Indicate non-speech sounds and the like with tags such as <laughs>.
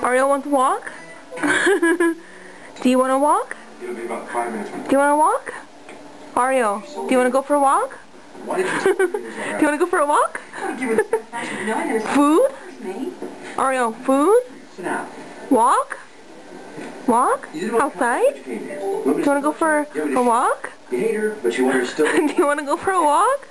Oreo wants to <laughs> walk? do you want to walk? It'll be about five minutes. Do you want to walk? Oreo, do you want to go for a walk? <laughs> Do you want to go for a walk? <laughs> Food? Oreo, food? Walk? Walk? Outside? Do you want to go for a walk? Do you want to go for a walk?